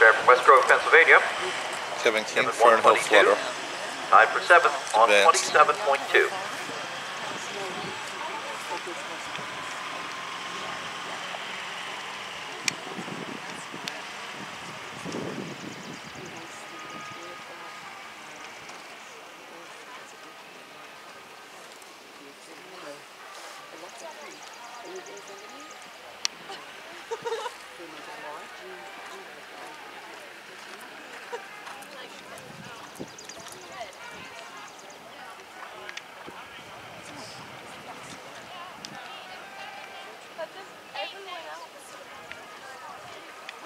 Bear from West Grove, Pennsylvania. Kevin Keane, Kevin Fernhill 122. Flutter. Tied for seventh on 27.2.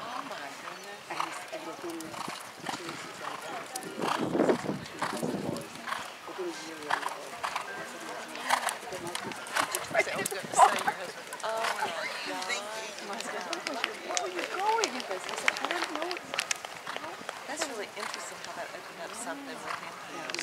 Oh my. And everything Oh my God. Where are you going with this? I. That's really interesting how that opened up something.